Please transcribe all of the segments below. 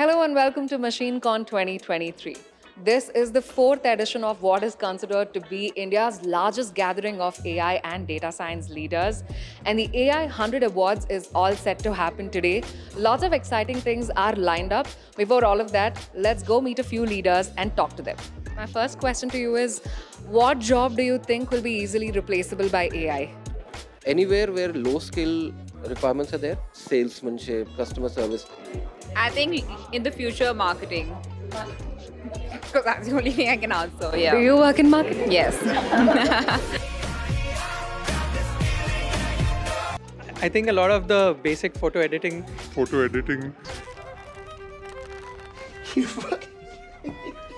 Hello and welcome to MachineCon 2023. This is the fourth edition of what is considered to be India's largest gathering of AI and data science leaders. And the AI 100 Awards is all set to happen today. Lots of exciting things are lined up. Before all of that, let's go meet a few leaders and talk to them. My first question to you is What job do you think will be easily replaceable by AI? anywhere where low skill requirements are there salesmanship customer service I think in the future, marketing. Because that's the only thing I can answer. Yeah. Do you work in marketing? Yes. I think a lot of the basic photo editing photo editing.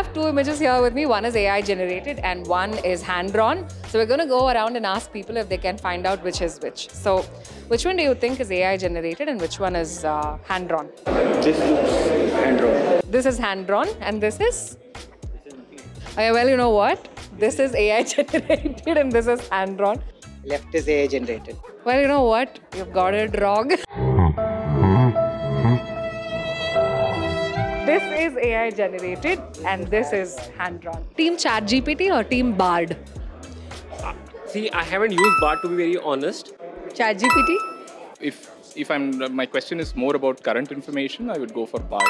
have two images here with me. One is AI generated and one is hand drawn. So we're going to go around and ask people if they can find out which is which. So, which one do you think is AI generated and which one is uh, hand drawn? This looks hand drawn. This is hand drawn and this is. Okay, well, you know what? This is AI generated and this is hand drawn. Left is AI generated. Well, you know what? You've got it wrong. this is AI generated and this is hand drawn. Team ChatGPT or Team Bard? See, I haven't used Bard to be very honest. ChatGPT? If if I'm my question is more about current information, I would go for Bard.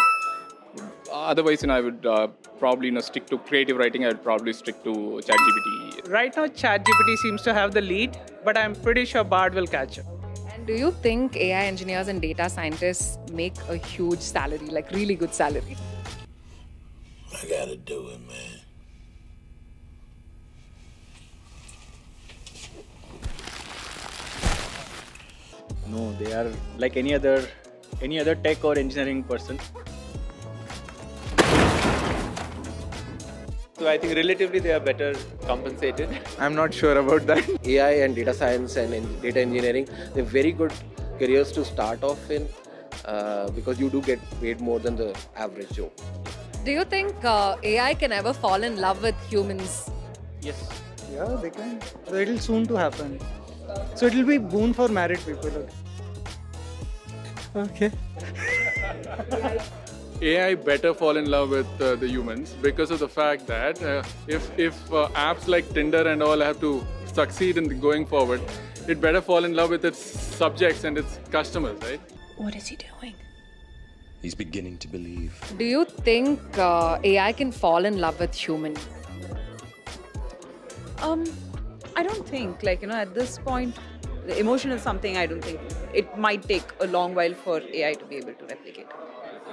Otherwise, you know, I would uh, probably you know stick to creative writing. I would probably stick to ChatGPT. right now ChatGPT seems to have the lead, but I'm pretty sure Bard will catch up. And do you think AI engineers and data scientists make a huge salary, like really good salary? I gotta do it, man. No, they are like any other any other tech or engineering person. So I think relatively they are better compensated. I'm not sure about that. ai and data science and en- data engineering they're very good careers to start off in uh, because you do get paid more than the average joe Do you think uh, AI can ever fall in love with humans? Yes. Yeah, they can. So it'll soon to happen. So it'll be boon for married people. Okay. AI better fall in love with uh, the humans because of the fact that uh, if if uh, apps like Tinder and all have to succeed in going forward, it better fall in love with its subjects and its customers, right? What is he doing? He's beginning to believe. Do you think uh, AI can fall in love with human? um, I don't think, like, you know, at this point, the emotion is something I don't think it might take a long while for AI to be able to replicate.